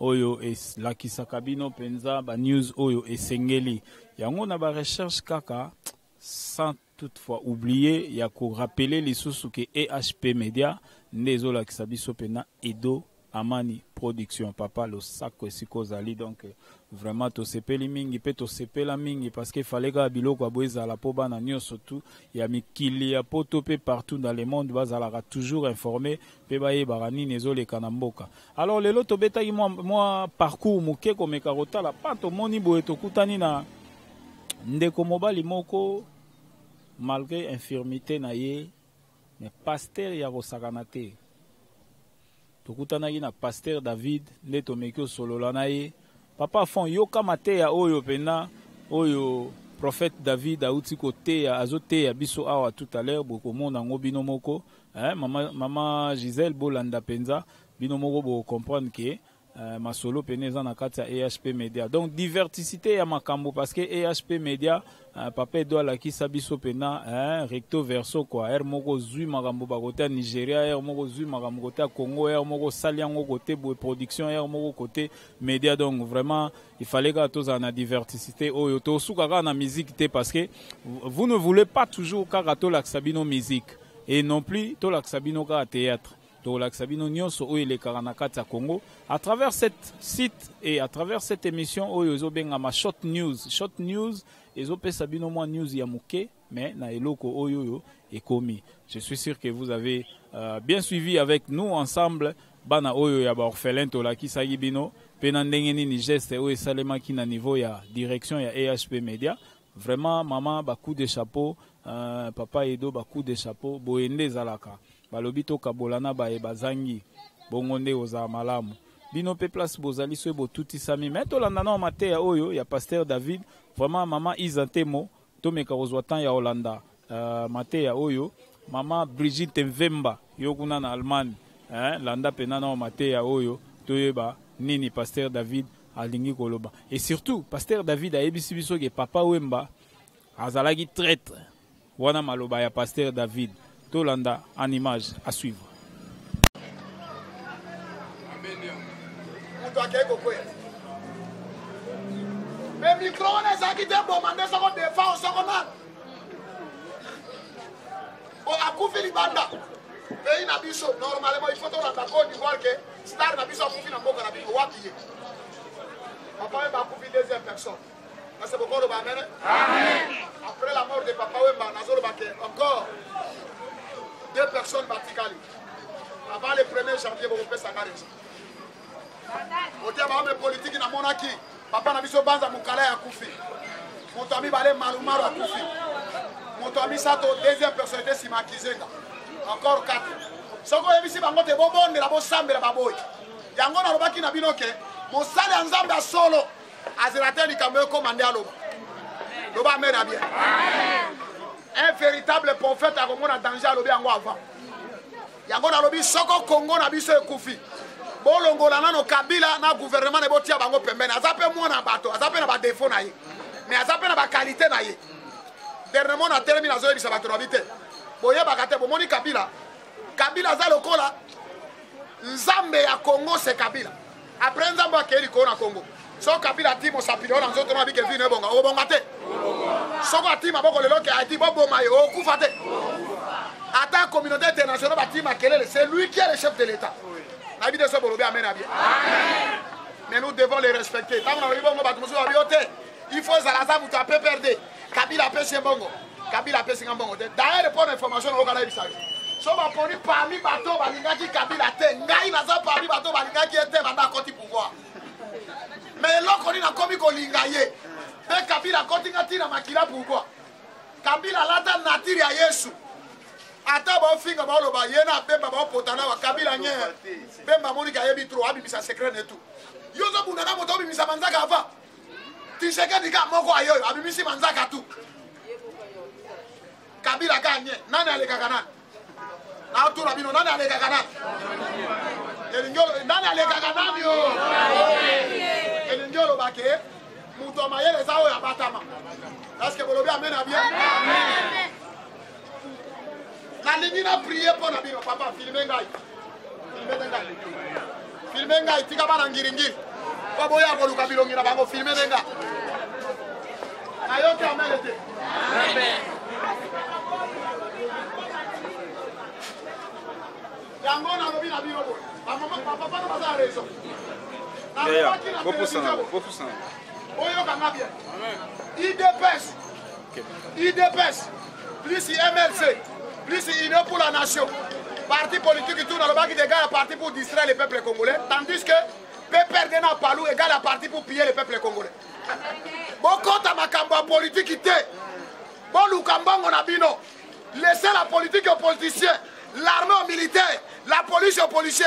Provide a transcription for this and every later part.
oyo elakisaka bino mpenza ba news oyo esengeli yango na ba recherche kaka sans toutefois oublier ya korapele lisusu ke ehp media nde ezolakisa biso mpena edo amani production papa losako esika ozali donc vraiment tosepeli mingi mpe tosepela mingi parce que fallait kaka biloko ya boye ezala mpo bana nyonso tu ya mikili ya poto mpe partout dans le monde bazalaka toujours informe mpe bayebaka nini ezoleka na mboka Alors lelo tobetaki mwa, mwa parcours moke komeka kotala pa tomoni boye tokutani na ndeko mobali moko malgré infirmité na ye mais pasteur ya kosakana te tokutanaki na pasteur david nde tomeki osolola na ye papa fond yoka mateya oyo mpena oyo prophète david auti koteya azoteya biso awa tout à l'heure bokomona yango bino moko eh, mama, mama Giselle bolanda penza bino moko bo comprendre que eh, masolo pene eza na kati ya EHP Media donc diverticité ya makambo parce que EHP Media eh, papa Edo alakisa biso pena eh, recto verso quoi er moko zui makambo ba kote ya Nigeria er moko zui makambo kote ya Congo er moko sali yango kote boye production er moko kote media donc vraiment il fallait kaka tozala na diverticité oyo tosuka kaka na musique te parce que vous ne voulez pas toujours kaka tolakisa bino musique et non plus tolakisa bino kaka théâtre tokolakisa bino nyonso oyo elekaka na kati ya congo à travers cette site et à travers cette émission oyo ezobengama short news short news ezopesa bino mwa news ya moke mais na eloko oyo oyo ekomi je suis sûr que vous avez euh, bien suivi avec nous ensemble bana oyo ya baorphelin tolakisaki bino mpe na ndenge nini geste oyo esalemaki na niveau ya direction ya ehp media Vraiment maman ba coup de chapeau uh, papa Edo ba coup de chapeau boye nde ezalaka balobi tokabola na baye bazangi bongo nde ozala malamu bino mpe place bozali soki botutisami me tolanda nao mateya oyo ya pasteur david vraiment mama isa ntemo tomeka kozwa temps ya olanda Uh, mateya oyo mama Brigitte Mvemba yo kuna na Allemagne eh, landa pena na mateya oyo toyeba nini pasteur David alingi koloba et surtout pasteur David ayebisi biso ke papa Wemba azalaki traitre wana maloba ya pasteur David tolanda en image à suivre moto akei kokwea me mikro wana ezalaki te boma nde soko defa osoko nani po akufi libanda pays na biso normalement il faut tolanda code d'ivoire ke star na biso akufi na mboka na biso wapi ye papa oyo bakufi deuxième personne Nase boko loba amen. Amen. Après la mort de Papa Wemba, nazo loba ke encore deux personnes batikali. Avant le 1er janvier boko pesa nga raison. Otia ba homme politique na monaki. Papa na biso banza mukala ya kufi. Moto amibale malumalu ya kufi. Moto amisato deuxième personnalité sima kizenga. Encore quatre. Soko oyebisi bango te bobondela bosambela baboyi. Yango nalobaki na bino ke mosali ya Nzambe ya solo azela te likambo ekoma nde aloba loba amen na bien un véritable prophète akomona danger alobi yango avant yango nalobi soko kongo na biso ekufi bolongola nano kabila na gouvernement na botia bango pembeni aza mpe mwana bato aza mpe na badefaut na ye mais aza mpe na bakalite na ye dernièrement natelemi nazoyebisa bato na bi te boyebaka te bomoni kabila kabila aza lokola nzambe ya kongo se kabila Après Nzambo akei likolo na Congo. So Kabila ati mosapili oyo na nzoto na bike vino ebonga, obonga te. Soko ati maboko lelo ke ati boboma ye, okufa te. Ata communauté internationale bati makelele, c'est lui qui est le chef de l'État. Na bide so bolobi amen abie. Amen. Mais nous devons les respecter. Tango na lobi bongo bato mosusu babi yo te. Il faut ezala aza moto ya PPRD. kabila apesi ye mbongo kabila apesi nga mbongo te daere mpo na information naoka nayebisa yo so baponi parmi bato balingaki kabila te ngai naza parmi bato balingaki ye te banda akoti pouvoir me eloko nini akomi kolinga ye mpe kabila akoti nga ntina makila pourkoi kabila alata natire ya yesu ata baofinga baoloba ye na bemba baopotana wa kabila nye bemba amoniki ayebi tro abimisa secret ne tout yo ozobunda na moto obimisa manzaka avant tisekedi ka moko ayoyo abimisi manzaka tu kabila gagne nani alekaka nani naotuna bino nani alekaka nani elingi nani alekaka nani o elingi oloba ke moto ya mayele eza oyo abatama parceke bolobi amena bien nalingi na prie mpo na bino papa filme ngai filme ngai filme ngai tika bana ngiringiri mpo boya koluka bilongi na bango filme nde nga nayoki amene te yango nalobi na bino boye bapapa bana baza na raison nalobaki na boyoka nga bien idps udps plus mlc plus union pour la nation parti politique tout nalobaki degal ya parti pour distraire le peuple congolais tandis que pprd na palu egal ya parti pour piller le peuple congolais bokota makambo ya politiki te boluka mbongo na bino laissez la politique aux politiciens l'armée aux militaires la police aux policiers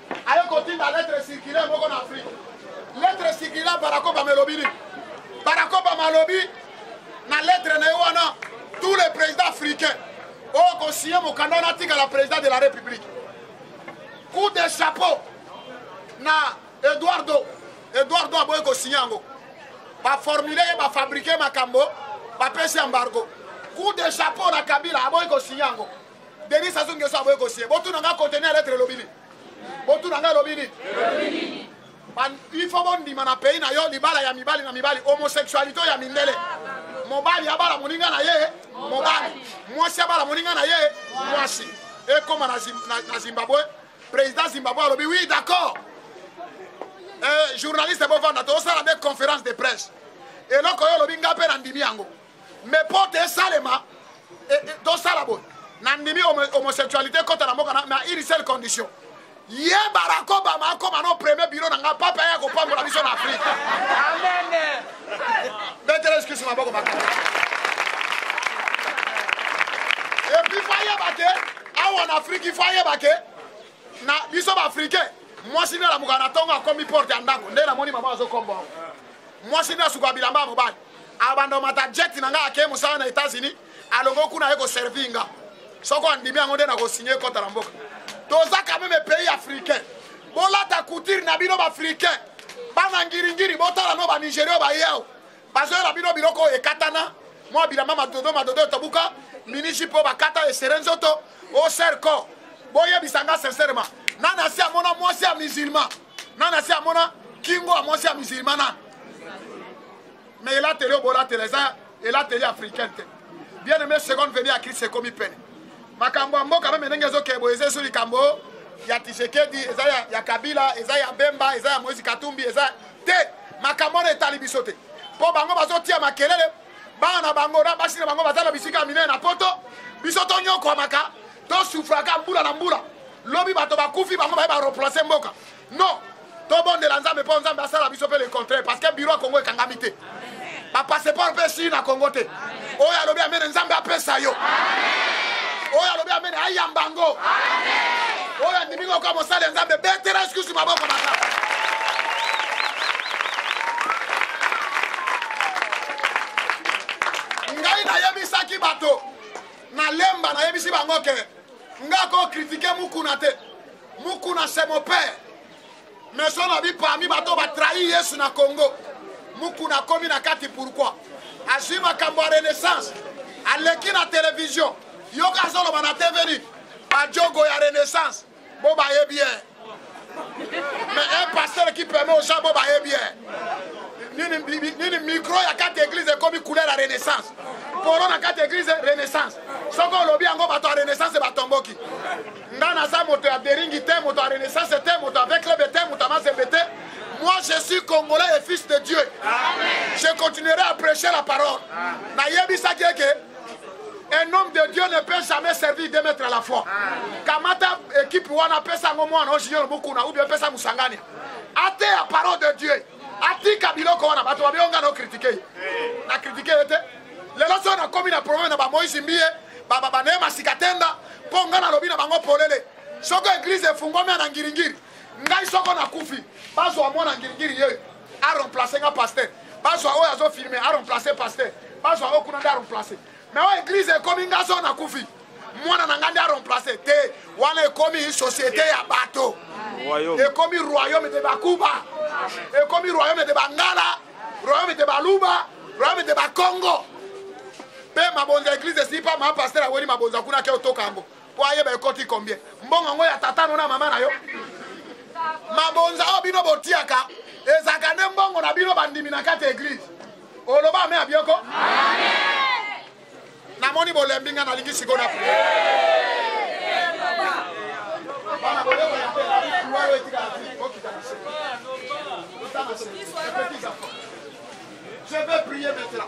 aye kotinda lettre circulaire moko na afrique lettre circulaire barack obama elobi nini barack obama alobi na lettre na ye wana tous les présidents africains oyo kosiye mokanda wana atikala président de la république coup de chapeau na eduardo eduardo aboyi kosiye yango baformule ye bafabrike makambo bapesi embargo coup de chapeau na kabila aboyi kosiye yango denis sasu ngeso aboyi kosie botuna nga contenu ya lettre elobi nini botuna nga elobi nini il faut bondima na pays na yo libala ya mibali na mibali homosexualité ya mindele mobali abala moninga na ye mobali mwasi abala moninga na ye mwasi ekoma na, Zim, na, na zimbabwe président zimbabwe alobi oui d'accord eh, journaliste bovanda tosala nde conférence de presse eloko oyo olobi ngai mpe nandimi yango mais mpo te esalema e, e, tosala boye nandimi homosexualité ekota na mboka na une seule condition ye barak obama akoma no premier biro na ngai papa ye akopambola biso na afrike amen betele eskisi maboko makaka epuis fo ayeba te awa na afrike fo ayeba te na biso baafricain mwasi nde alamuka na ntongo akomi porte ya ndako nde namoni mama azokombo mwasi nde asuka bilamba ya mobali abanda omata jet na ngai akei mosala na états-unis alongo kuna aye koservi nga soko andimi yango nde nakosigne ekota na mboka toza quand même pays africain bolata couture na bino baafricain bana ngiringiri botala no banigeria bayao bazoyela bino biloko oyo ekatana mwa bilamba madodo madodo etobuka miniji mpo bakata esere nzoto oserko boyebisa nga sincèrement nani asi amona mwasi ya musulman nani asi amona kingo ya mwasi ya musulmana mais elateli oyo bolatela eza elateli africaine te bien aimé seconde veni ya christ ekomi pene makambo ya mboka meme ndenge ezokee boye eza esu likambo ya tisekedi eza ya, ya kabila eza ya bemba eza ya moïse katumbi eza te makambo wana etali biso te mpo bango bazotia makelele bana na bango na basi na bango baza na bisika minene na poto biso tonyokwamaka tosufraka mbula na mbula lobi bato bakufi bango baye bareplace mboka non tobondela nzambe mpo nzambe asala biso mpe le contraire parce que biro ya kongo ekangami te bapasseport mpe esili na kongo te oyo alobi amene nzambe apesa yo oyo alobi amene ayamba yango oyo andimi ngo kaka mosali ya nzambe betela esikusu maboko na kaka ngai nayebisaki bato Na lemba na yebisi bango ke nga ko critiquer mukuna te. Mukuna c'est mon père. Mais son abi parmi bato ba trahir Yesu na Congo. Mukuna komi na kati pourquoi? Azui makambo ya renaissance. Aleki na television. Yoka azoloba na TV nini? Bajogo ya renaissance. Bon, bah, eh bien. Mais un pasteur qui permet aux gens, bon, bah, eh bien. nini micro ya kati église ekomi couleur ya renaissance polo na kati église renaissance soki olobi yango bato ya renaissance batomboki nga naza moto ya deringi te moto ya renaissance te moto ya veclebe te moto ya mazembe te Moi, je suis congolais et fils de Dieu. Amen. Je continuerai à prêcher la parole. Amen. Un homme de Dieu ne peut jamais servir deux mètres à la fois. Kamata équipe wana pesa ngo mwana osinyo mukuna ou bien pesa musangani. Ate la parole de Dieu. Atika biloko wana bato ba bionga no critiquer. Na critiquer ete. Lelo so na komi na problème na ba Moïse Mbiye, ba ba ba Neema Sikatenda, po nga na lobi na bango polele. Soko église efungwami na ngiringiri. ngai soko nakufi bazwa mwana ngirigiri ye aremplace nga paster bazwa oyo azofilme aremplace paster bazwa oyo kuna nde aremplace me oyo eglize ekomi nga so nakufi mwana na ngai nde aremplace te wana ekomi société ya bato ekomi royaume de bakuba ekomi royaume de bangala royaume de baluba royaume de bakongo mpe mabonza eglize esipa maa paster aweli mabonza kuna ke otoka yango po ayeba ekoti combien mbongo yango ya tata no na mama na yo mabonza oyo bino botiaka ezalaka nde mbongo na bino bandimi na kati ya eglize oloba ame abioko namoni bolembi ngai nalingi sikoyo na bana boyokola mpe naikuwayo etikala bokita na se otanga se epetisa Je vais prier maintenant.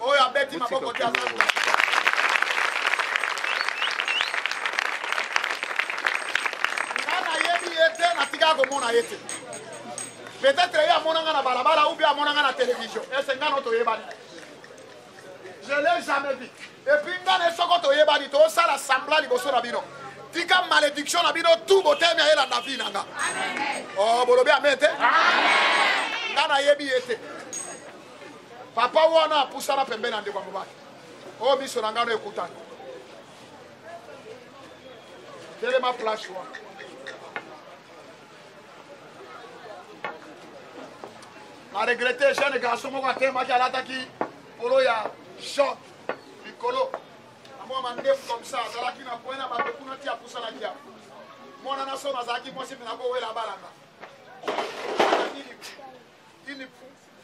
oyo abeti maboko te azonga nga nayebi ye te natikaka komona ye te peut-être ye amona nga na balabala ou bien amona nga na télévision ese nga no toyebani je l'ai jamais vu epuis nga ne soko toyebani tosala sembla liboso na bino tika malédiction na bino tu botemi ayelanda vi na nga oh, bolobi ame te nga nayebi ye te papa wana apusana pembeni ya ndeko ya mobali oyo oh, miso na ngano ekutani telema place wana na regrete jeune garçon moko atelemaki alataki polo ya short likolo na mwa mandefu comme ça azalaki na poye na bato kuna ti apusanaki ya mwana na so nazalaki mwasi mpe nakowela balanga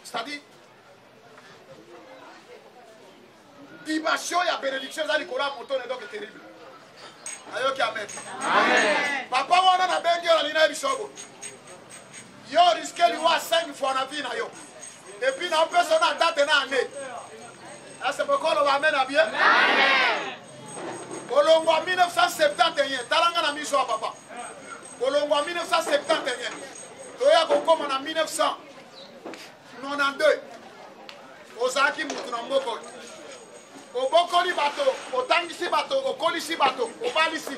c'est-à-dire dimension ya bénédiction eza likolo ya moto ne donc terrible ayoki amen papa wana nabengi yo nalina ye bisobo yo riske liwa 5 fois na vie na yo epuis na opesa na date na année asepokoloba amen na bien kolongwa 1971 talanga na miso ya papa kolongwa 1971 toya kokoma na 1900 92 ozalaki motu na mboka oyo obokoli bato otangisi bato okolisi bato obalisi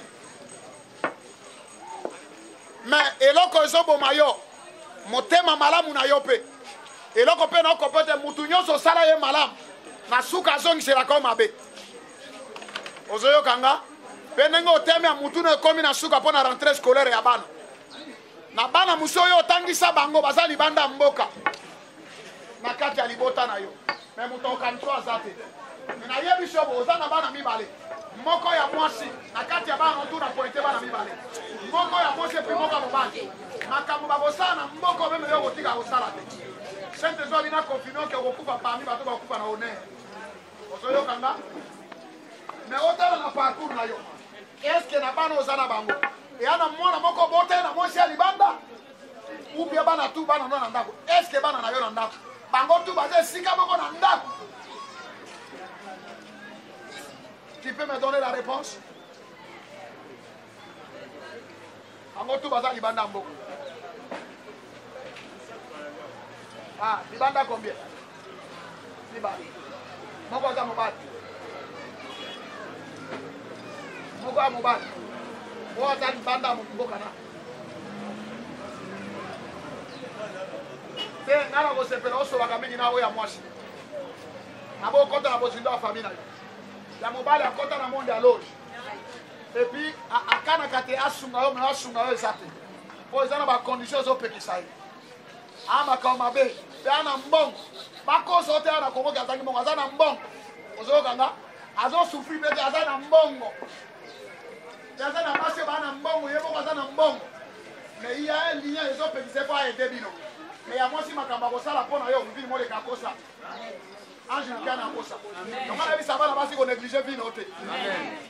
me eloko ezoboma yo motema malamu na yo mpe eloko mpe naokope te motu nyonso osala ye malamu na suka azongiselaka yo mabe ozoyoka nga mpe ndenge otemi ya motuna ekomi na suka mpo na rentrée scolaire ya bana na bana mosusu oyo otangisa bango baza libanda ya mboka na kati ya libota na yo me moto okanisi aza te me nayebisi yo oza na bana mibale moko ya mwasi na kati ya bana otuna pointe bana mibale moko ya mwasi epi moko ya mobali makambo bakosala na mboka omeme yo okotika kosala te sente ezwaki na konfirme oke okokufa parmi bato bakokufa na honere ozoyoka nga me otala na parcours na yo eske na bana oza na bango eya na mwana moko botai na mwasi ya libanda ubie bana tu bana no na ndako eske bana na yo na ndako bango tu baza esika moko na ndako tu peux me donner la réponse bango tu baza libanda ya mboka ah, libanda combien libanda moko aza mobali moko ya mobali oyo aza libanda ya mboka na te ngai nakosepela osolaka mingi na oyo ya mwasi nabokota na bozindo ya famille na yo ya mobali akota na monde ya loge epuis akanaka te asunga yo me asunga yo eza te mpo eza na bacondition ezopekisa ye aa makambo mabe mpe a na mbongo bakoso te a na kongo ke azangi mbongo aza na mbongo ozoyoka nga azosufri mpe te aza na mbongo te aza na basi baa na mbongo ye moko aza na mbongo me ya linya ezopekisa ye mpo aede bino me ya mwasi makambo akosala mpo na yo mvili moleka akosa ange lukana akosa yango nayebisa bana basi koneglige vino te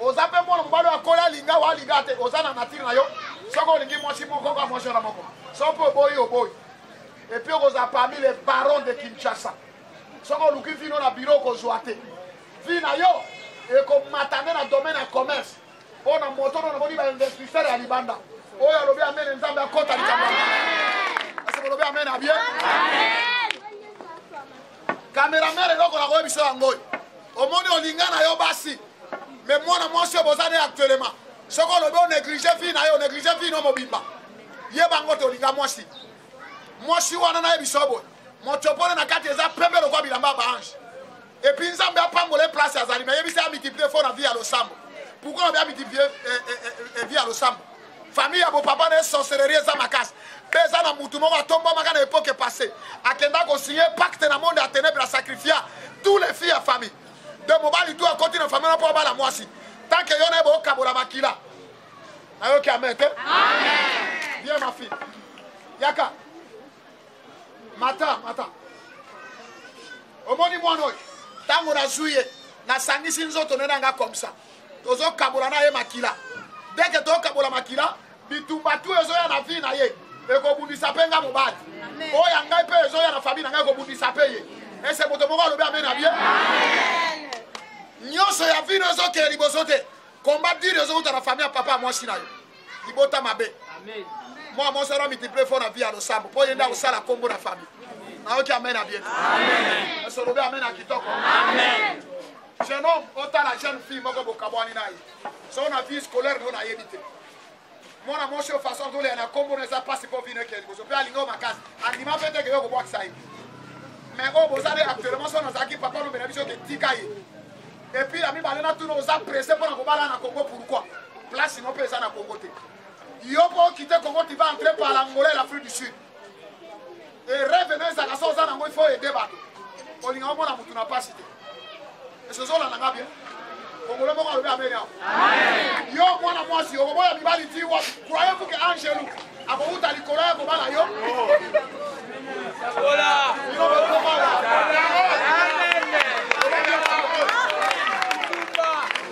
oza mpe mwana mobali oyo akola alinga oyo alinga te oza na natire na yo soki olingi mwasi moko kaka mwasi wana moko soki mpe oboyi oboyi epuis okozala parmi les barons de kinshasa soki oluki vino na biro okozwa te vi na yo ekomata nde na domaine ya commerce oyo na moto no namoni bainvestisseur ya libanda oyo alobi amene nzambe akota likambo asi bolobi amene abie cameraman eloko na koyebiso yango oyo omoni olinga na yo basi me mwana mwasi oyo boza ne actuellement soki olobi onéglige fille na yo onéglige fille no mobimba ye bango te olinga mwasi mwasi wana nayebiso boye motopole na kati eza pembe lokwa bilamba ya baange epuis nzambe apambola place azali me yebisa ya multiplie fo na vie ya losambo pourkoi obi amultiplie eh, eh, eh, vie ya losambo famille ya bopapa na ye sorcellerie eza makasi mpe eza na motu moko atombamaka na epoke passé akenda kosigne pacte na monde ya tenebre asacrifia tous les filles ya famille de mobali tu akoti na famille na mpo abala mwasi tanke yo na ye bokabola makila nayoki amen te bien ma fille yaka mata mata omoni mwana oyo ntango nazwi ye nasangisi nzoto nde na nga komsa tozokabola na ye makila deke tokabola makila bitumba tu ezoya na vie na ye ekobundisa mpe nga mobali oyo ya ngai mpe ezoya na famille na ngai ekobundisa mpe ye ese moto moko alobi ame na bie nyonso ya vino ezokende liboso te komba dire ezouta na famille ya papa ya mwasi na yo libota mabe mwa mwasi wana multiplie fo na vie ya losambo mpo ye nde akosala nkombo na famille nayoki amen na bieno ese olobi amen ya kitoko jeune homme otala jeune fille moko bokabwani na ye so na vie scolaire no nayebi te mwana mwasi oyo façon azolela na nkombo no eza mpasi mpo vino ekee liboso mpe alingi oyo makasi andima mpe teke yo kobwakisa ye mais oyo bozali actuellement so nazalaki papa lobe na biso ketika ye epuis ya mibale na tuna oza presse mpo na kobala na congo pourquoi place no mpe eza na congo te yo mpo okite congo tiva entre par l'angola et l'afrique du sud ereve na ezalaka so oza nango ifo ede bato olinga omona motu na mpasi te ese ozolanda nga bien kongolo moko alobi ameni awa yo mwana mwasi okoboya mibali ti wapi croye vous ke angelu akowuta likolo ya kobala yo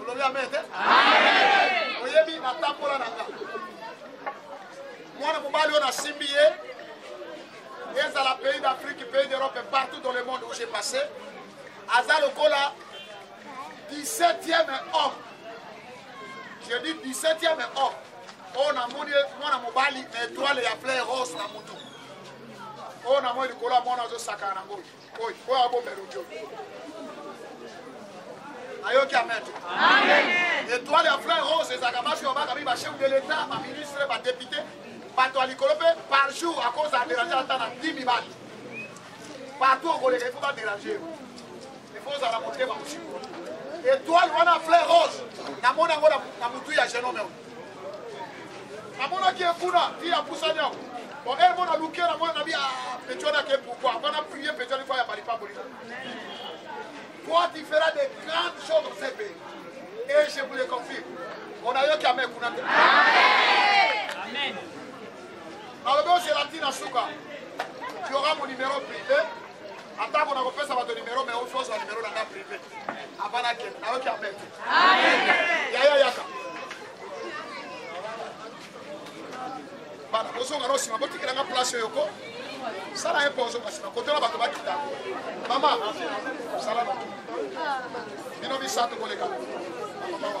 olobi amen te oyebi natambola na nga mwana mobali oyo nasimbi ye ezala pays d'afrique pays d'europe partout dans le monde où j'ai passé aza lokola 17e homme je dis 17e homme oyo namoni mwana mobali na etoile ya fleur rose na motu oyo namoni likolo ya mwana azosakana na ngoi Oyo oyo abomela odio. Ayoki amen. Amen. Etoile ya frère Rose ezalaka basi oyo bakabi ba chef de l'État, ba ministre, ba député, bato ya likolo mpe par jour akoza aderange ata na 10 mibali. Partout okoleka ifo baderange yo. Ifo ozala motema mosiko. Etoile wana frère Rose namona yango na motu ya genome oyo. namonaki ye kuna ti apusani yango bon ele mona luke na mwana nabi ah, petuani ake pourkoi mpana prie petuani fo ayamba lipamboli toi tu feras des grandes choses dans ce pays et je vous le confirme on ayoki ame kuna te nalobi ozela ntina suka tu auras mon numéro privé atako nakopesa bato nimero me ofi ozwa nimero na nga prive ava nakende nayoki amen yaya yaka bana bozonga no nsima botikela nga place oyo ko sala ye mpo ozonga nsima kotola bato bakita mama sala na bino misato koleka mama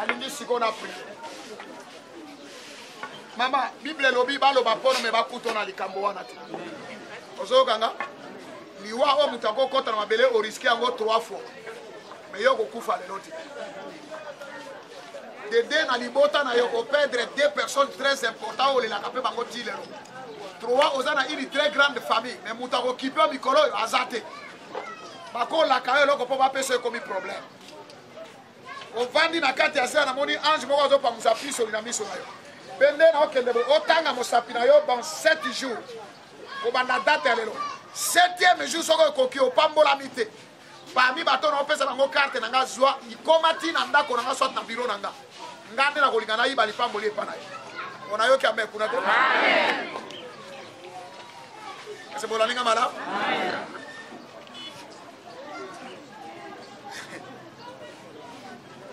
alingi sikoyo na pri mama bible elobi baloba mpono me bakuto na likambo wana te ozoyoka nga liwa oyo moto akokɔta na mabele oriske yango 3 fois mais yo okokufa lelo te dede na libota na yo koperdre deux personnes très important olelaka mpe bango ti lelo trois oza na une très grande famille mais moto akokipe yo mikolo oyo aza te bakolaka yo eloko mpo bapesa ekomi problème ovandi na kati ya sera namoni ange moko azopangusa pisoli na miso na yo mpe nde na okende bo otanga mosapi na yo dans 7 jours kobanda date ya lelo septième jour soko ekoki opambolami te parmi bato na opesa bango karte na nga zwa ikoma ti na ndako na nga soit na biro na nga nga nde nakolinga nayiba lipamboli epa na ye ona yoki ame kuna te ese bolandi nga malamu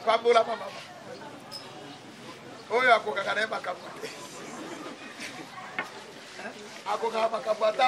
pabolama mama oyo akokaka na ye makambo te akokaka makambo ata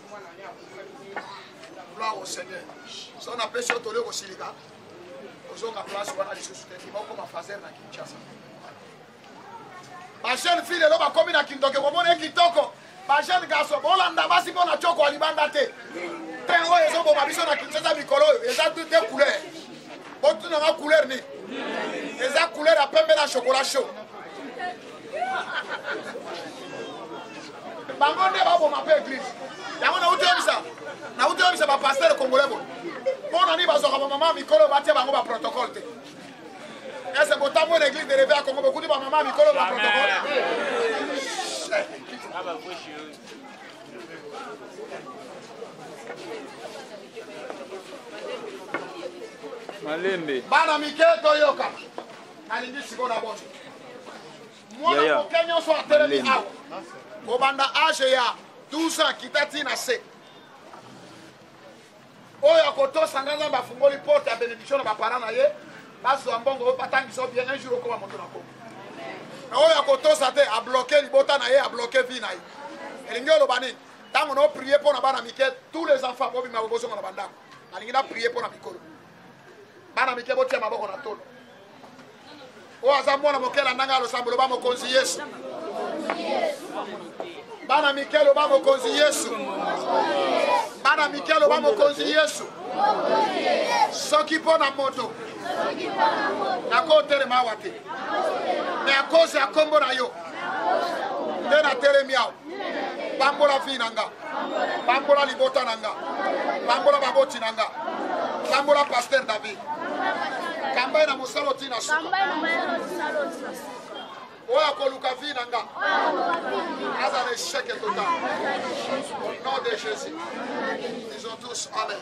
gloire au seigneur so napesi yo toli okosilika ozonga place wana lisusu te kima okoma faser na kinshasa bajeune fille lelo bakomi na kindoki komona ye kitoko bajeune garso bolanda basi mpo na coko ya libanda te te oyo ezoboma biso na kinshasa mikolo oyo eza de couleur botunanga couleur nini eza couleur ya pembe na chocolat chaud bango nde baboma mpe eglise yango nauti oyebisa nauti oyebisa bapastere congolais bo mpo na nini bazwaka bamama ya mikolo batya bango baprotocole te ese botambo na eglise de reve ya congo bokuti bamama ya mikolo baprotocole malembe bana mike toyoka nalingi sikoyo na boni mwana moke nyonso atelemi awa kobanda age ya 12 ans kita ti na se oyo akotosa ngai nzambe afungoli porte ya benediction na baparent na ye bazwa mbongo batangisa bien un jour okoma moto na kongo na oyo akotosa te abloke libota na ye abloke vie na ye elingi oloba nini ntango na oprie mpo na bana mike tous les enfants bobima bobozonga na bandako nalingi na prie mpo na mikolo bana mike botia maboko na tolo oyo aza mwana moke na ndanga ya losambo loba mokonzi yesu bana mike loba mokonzi yesu bana mike loba mokonzi yesu soki mpo na moto nakotelema awa te mais à cause ya kombo na yo nde natelemi awa pambola vie na nga pambola libota na nga pambola baboti na nga pambola paster david kamba ye na mosala oti na suka oyo akoluka vie na nga aza na echec total au nom de jésus disons tous amen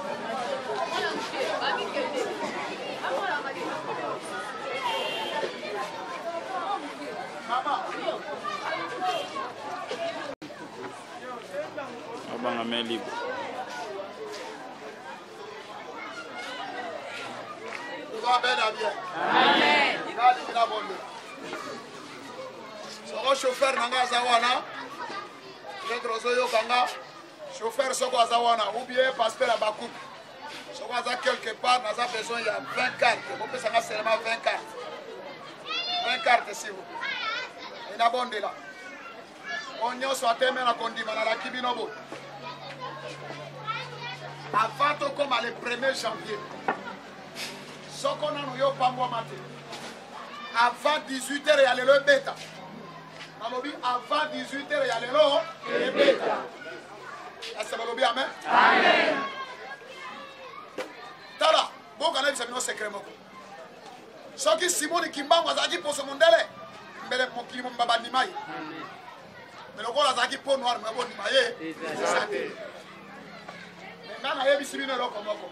abanga me libre soko chauffeur na ngai aza wana peut-être ozoyoka nga chauffeur soko aza wana ou bien pasteur ya bakubi soko aza quelque part naza besoin ya 20 carte bopesanga selema 20 carte 20 carte sivo enabondela o nyonso ateme na kondima nalaki bino bo avant tokóma le 1er janvier soko nano yo opambwama te avant 18 heures ya lelo ebeta balobi avant 18 heures ya lelo ebeta ese balobi amen tala boka nayebisa bino sekre moko soki simoni kimbangu azalaki poso mondele mbele mokili mobimba bandima ye me lokola azalaki po noir me bondima ye eza te me ngai nayebisi bino eloko moko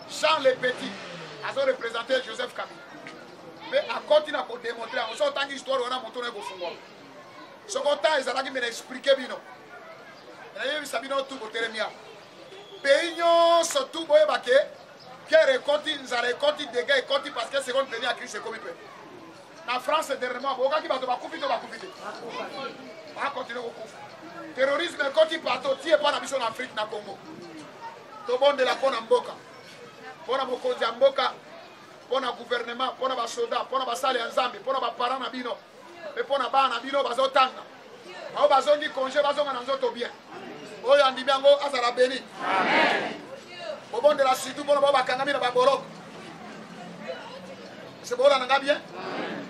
Jean le Petit azo representer Joseph Kabila mpe akoti na kodemontre yango soki otangi histoire wana moto na ekofungwama soki ota ezalaki mpe na explike bino nayebisa bino tu botelemi awa pays nyonso tu boyeba ke guerre ekoti nzala ekoti dega ekoti parce que seconde peni ya crise ekomi mpe na france dernièrement boyokaki bato bakufi to bakufi te bakontinue kokufa terrorisme ekoti pato tie mpo na biso na afrike na congo tobondela mpo na mboka mpo na mokonzi ya mboka mpo na guvernema mpo na basoda mpo na basali ya nzambe mpo na baparent na bino mpe mpo na bana na bino bazotanga Aho bazongi congé bazonga na nzoto bien. Oyo andimi yango azala beni. Amen. Bobondela surtout mpona bao bakangami na baboloko. Se boolanda nga bien.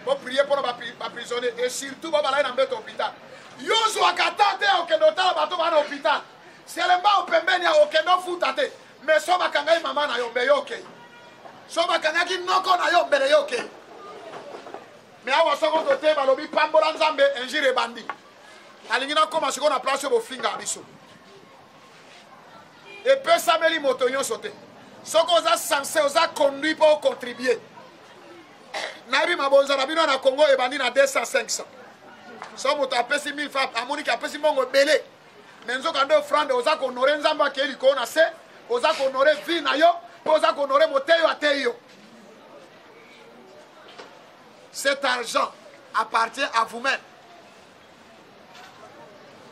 Boprie mpona baprisonnier et surtout bao balai na mbeto hôpital. Yo ozwaka ata te okende otala bato bana hôpital. Selemba opembeni ya okende ofuta te. Mais so bakangai mama na yo mbe yo okei. Okay. so bakangaki noko na yo mbele yo okei me awa soko tote balobi pambola nzambe injure ebandi nalingi nakóma sikoyo na place oyo bofinga biso epesameli moto nyonso te soki oza sense oza conduit mpo ocontribue nayebi mabonza na bino na congo ebandi na 200 500 so moto apesi 1000 fa amoniki apesi mbongo ebele me nzoka nde ofrande oza kohonore nzambe akei likolo na se oza kohonore vie na yo mpo oza kohonore moteyo ateyi yo cet argent appartient à vous-même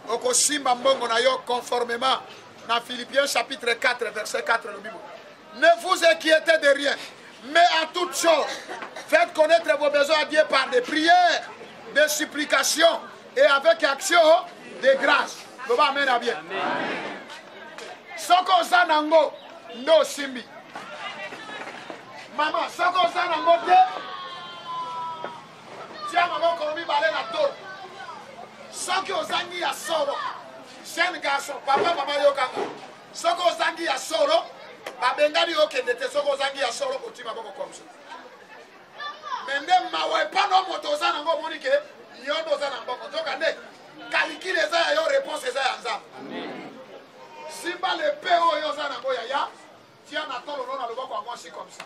okosimba mbongo na yo conformément dans Philippiens chapitre 4, verset 4, le Bible. Ne vous inquiétez de rien, mais à toute chose, faites connaître vos besoins à Dieu par des prières, des supplications et avec action de grâce loba amen ya bien soki oza nango nde osimbi mama soki oza nango te tia maboko mibale na tolo soki ozangi ya solo jeune garçon papa mama yokanga soki ozangi ya solo babengani okende te soki ozangi ya solo otima boko komso me nde mawa epai na moto oza nango omoni ke yo nde oza na mboko nzoka nde kalikile eza ya yo réponse eza ya nzambe simba lepe oyo oza nango yaya tia na tololo na loboko ya mwasi comme ça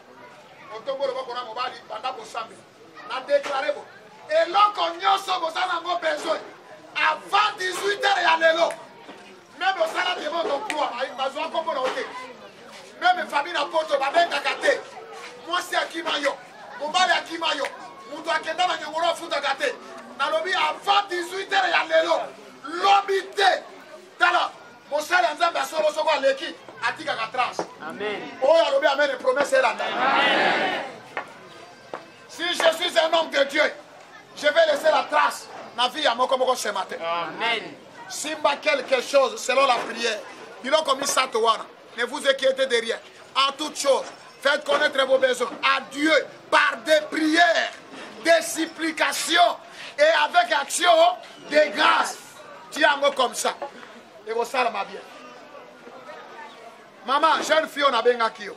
otongo loboko na mobali banda kosambela na deklare bo eloko nyonso boza nango besoin avant 18 heure ya lelo meme osala demande d'emploi bazwa kombo na yo te meme famille na poto babengaka te mwasi akima yo mobali akima yo moto akenda na nyongolo afutaka te nalobi avant 18 heure ya lelo lobi te tala mosali ya nzambe ya solo soko aleki atikaka transe oyo alobi amene promese elanda si je suis un homme de dieu je vais laisser la trace na vie ya moko moko ce matin Amen. Simba quelque chose selon la prière, commis Ne vous inquiétez de rien. En toute chose, faites connaître vos besoins à Dieu par des prières, des supplications et avec action des grâces. tiens un comme ça. Et vous ma bien. mama jeune fille oyo nabengaki yo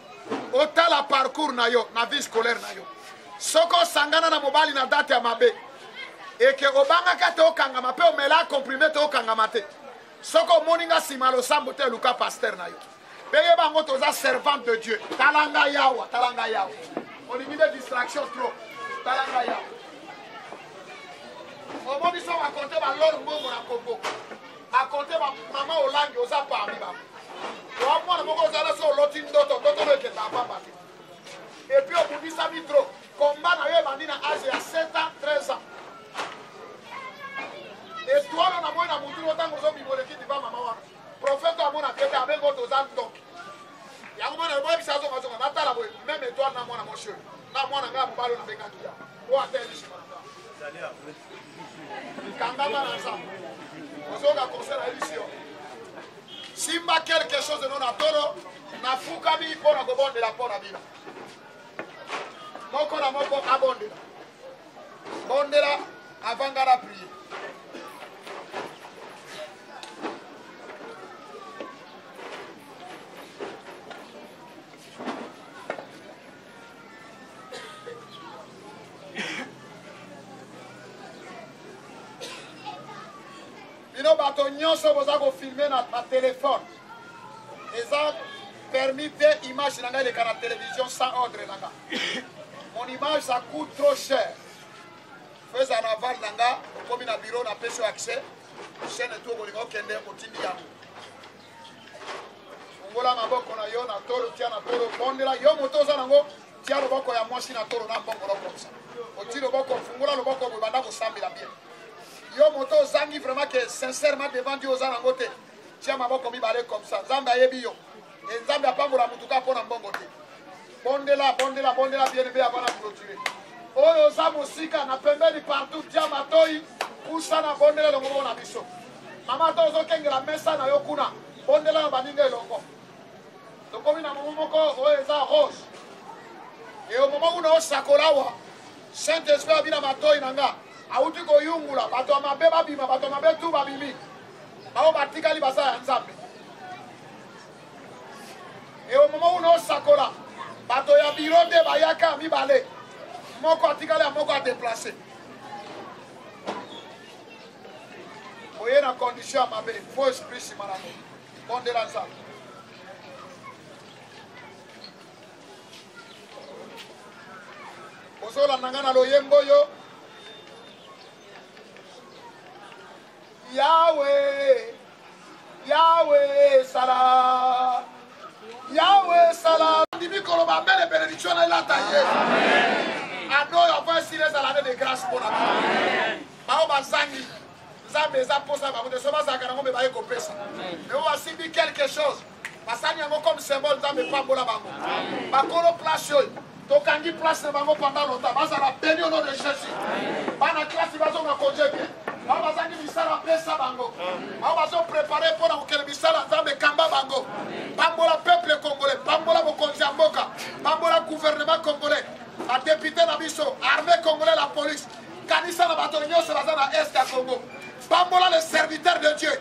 otala parcours na yo na vie scolaire na yo soki osangana na mobali na date ya mabe eke obangaka te okangama mpe omela comprime te okangama te soki omoni nga nsima losambo te eluka paster na yo mpe yeba yango toza servante de dieu tala ngai yawa tala ngai yawa olingi nde distraction trop tala ngai yawa omonisi obakonte balor mbongo na kongo a compte ba mama olangi oza parmi bango oa mwana moko ozala so oloti ndoto ndoto oyo ekenda apamba te epuis obundisami tro komba na yo ebandi na age ya 7 ans 13 ans etwalo na moi na motu no ntango ozomimoleki diba mama wana profete amona tete abengo toza ndoki yango mwana boyebisa azongazonga natala boye meme etwale na mwana mosio na mwana ngai ya mobali oyo nabengaki ya oyo atelemisi mwana kangama na nzambe ozoyoka conseil na yebisi yo simba quelque chose no na tolo nafukami mpo na kobondela mpo na bino moko na moko abondela bondela avant nga na prier bino bato nyonso boza kofilme na batelefone eza permis te image na ngai eleka na télévision sans ordre na nga mon image ça coûte trop cher fais en aval na nga okomi na bureau na peso accès chaîne etu okolinga okende otindi yango fungola maboko na yo na tolo tia na tolo bondela yo moto oza nango tia loboko ya mwasi na tolo na mbongo lokomisa oti loboko fungola loboko boye banda kosambela bien yo moto ozangi vraiment ke sincèrement devant dieu oza nango te tia maboko mibale comme ça nzambe ayebi yo e nzambe apambola motuka mpo na mbongo te bondela bondela bondela bien mpe avant na clôture oyo oza mosika na pembeni partout tia matoi pusana bondela elongo moko na biso mama to ozokengela mesa na yo kuna bondela na baninga elongo tokomi na momo moko oyo eza rose eyo momo kuna osakola wa saint esprit abina matoi na nga awuti koyungula bato ya mabe babima bato ya mabe tu babimi baoyo batikali baza ya nzambe e au moment una osakola bato ya biro nde bayaka mibale moko atikali ya moko adeplace oye na condition ya mabe fo esprit nsima nango bondela nzambe ozolanda ngai na loyembo oyo Yawe, Yawe sala, Yawe sala. Ndimi koloba bele benediction na elata ye. Ado yo va sur les années de grâce pour la Bao bazangi. Nzambe eza posa bango te so bazalaka nango mpe baye kopesa. Mpe oyo asimbi quelque chose basani yango comme symbole nzambe epambola bango bakolo place oyo tokangi place na bango pendant longtemps bazala beni au nom de jésus bana classe bazonga konje bien bao bazangi misala pesa bango bao bazoprepare mpo na kokende misala nzambe ekamba bango pambola peuple congolais pambola mokonzi ya mboka pambola gouvernement congolais badepute na biso armée congolais la police kanisa na bato nyonso baza na est ya congo pambola le serviteur de dieu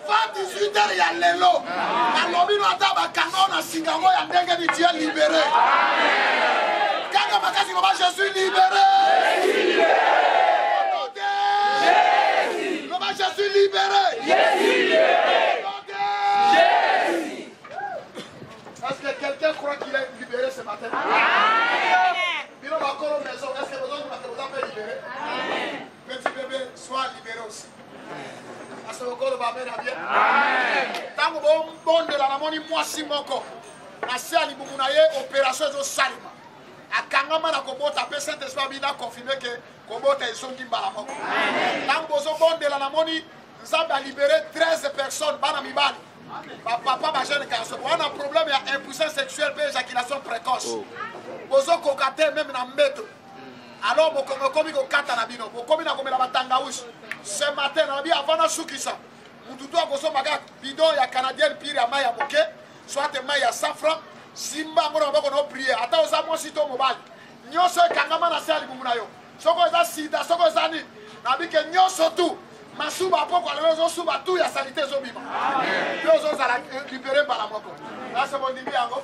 Pas 18 heures ya lelo. Nalobi no ata bakanga na singa ngo ya ndenge ni tu es libéré. Kanga makasi loba je suis libéré. Je suis libéré. Petit bébé, sois libéré aussi. Parce que le corps va bien. Amen. Tant que bon, bon de la ramoni, moi si mon corps. Assez à l'ibounaye, opération au salima. akangama na kobota mpe saint esprit abi na confirme ke kobota ezongi mbala moko ntango bozobondela namoni nzambe alibere 13 personnes bana mibali bapapa bajeune garçon wana problème ya impuissance sexuelle mpe éjaculation précoce oh. bozokoka te meme na mbeto alors bokomi okomi kokata na bino bokomi na komela batangausi ce matin nalobi avant nasukisa motu to akosomba kaka bidon ya canadienne pire ya mai ya moke soit mai ya safran simba yango na maboko na oprie ata oza mwasi to mobali nyonso ekangama na se ya libumu na yo soko eza sida soko eza nini nabike nyonso tu masuba apoko alelo ozosuba tu ya salite ezobima mpe ozozala libere mbala moko nase bondimi yango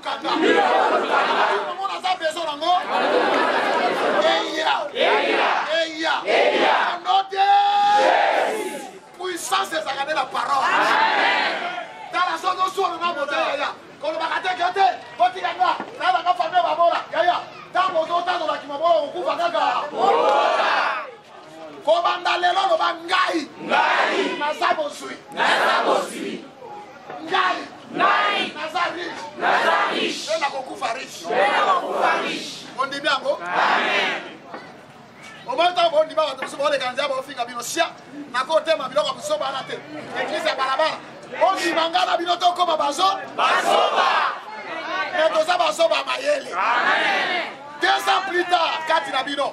kata yango naza bezo nango eya eya eya anote puissance ezalaka nde na parole tala soki osuana na moto yaya kolobaka te ke te botika nga nalaka famille babola yaya ntango ozotandola kimabola okokufa kaka kobanda lelo loba ngai ngai naza bozwi naza bozwi ngai ngai naza riche naza riche mpe nakokufa riche mpe nakokufa riche ondimi yango amen omoni ntango bondima bato mosusu boleka nzela bofinga bino sia nakotema biloko ya kosoba wana te eglise ya balabala ondima ngai na bino tokoma bazo bazoba me toza bazoba mayele deux ans plus tard kati na bino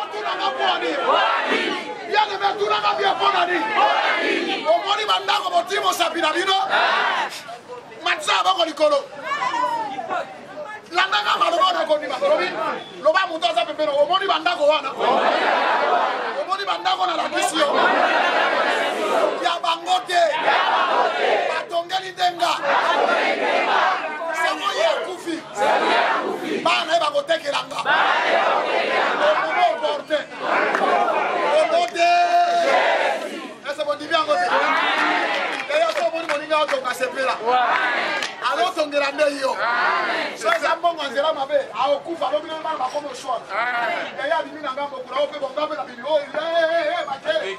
otunaka boni yaneme atunaka bie mpo na nini omoni bandako botii mosapi na bino matisa ya boko likolo landaka maloba oyo nakondima olobi loba moto aza pembeni omoni bandako wana omoni bandako na lakisi yo ya bango te batongeli ndenga bana na ye bakotekela nga okomo oporte okote ese bondibi yango te eyo so omoni moninga otonga sepela azotongela nde yo so eza mbongo ya nzela mabe aokufa alobi nayo bana bakoma oswana eyo abimi na ngambo kuna ope bonga mpe na bimi oyo bakele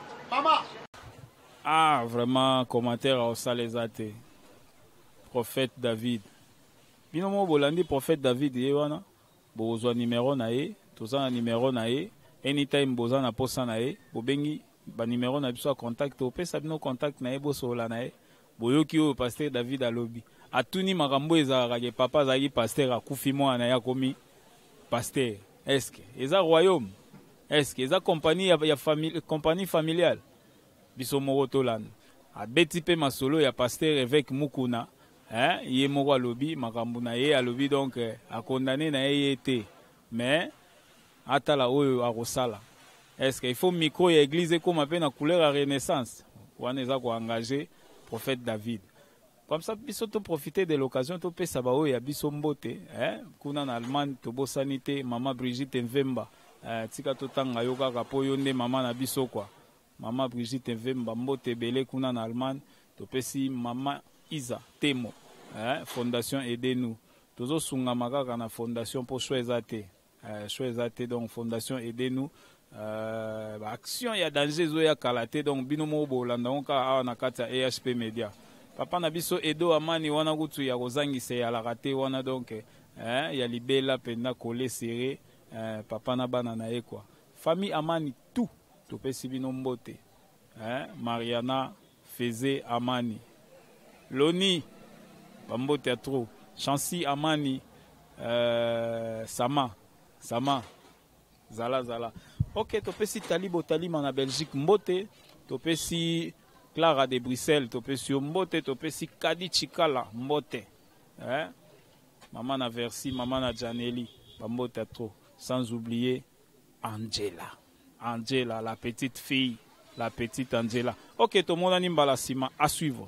mama ah vraiment commentaire aosala eza te prophète david bino moko bolandi prophète david ye wana bokozwa numero na ye toza na numero na ye anytime boza na posa na ye bobengi banumero na biso ya contact opesa bino contact na ye bosolola na ye Boyoki oyo pasteur David alobi, atuni makambo oyo ezalaka ke papa azalaki pasteur akufi mwana na ye akomi pasteur. Est-ce que eza royaume? Est-ce que eza compagnie ya, ya famille, compagnie familiale? Biso moko tolanda. Abeti pe masolo ya pasteur evêque Mukuna. Hein? Ye moko alobi makambo na ye alobi donc akondane na ye ye te. Mais atala oyo akosala eske il faut micro ya eglise ekoma mpe na couleur ya renaissance wana eza koengage prophète david comme ça biso toprofite de l'occasion topesa baoyo ya biso mbote eh? kuna na allemagne tobosani te mama brigitte mvemba eh, tika totanga yo kaka mpo yo nde mama na biso kwa mama brigitte mvemba mbote ebele kuna na allemagne topesi mama isa temo eh? fondation aide nous tozosungama kaka na fondation mpo sho eza te euh, choix eza te donc fondation aide nous euh, ba action ya danger ezoya kala te donc bino moko bolanda ngo kaka awa na kati ya ehp media papa na biso edo amani wana kutu ya kozangisa eyalaka te wana donc eh, ya libela mpenza kole sere eh, papa na bana na ye kua famille amani tout topesi bino mbote eh, mariana feze amani loni bambote ya trop chancy amani euh, sama sama zala zala ok topesi tali botalima na belgique mbote topesi clara de bruxelles topesi yo mbote topesi kadi chikala mbote eh? mama na versi mama na janeli bambote ya trop sans oublier angela Angela la petite fille la petite Angela ok tomonani mbala nsima à suivre